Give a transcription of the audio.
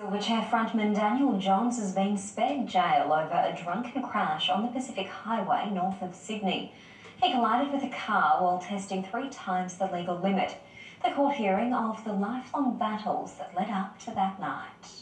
Silverchair frontman Daniel Johns has been spared jail over a drunken crash on the Pacific Highway north of Sydney. He collided with a car while testing three times the legal limit. The court hearing of the lifelong battles that led up to that night.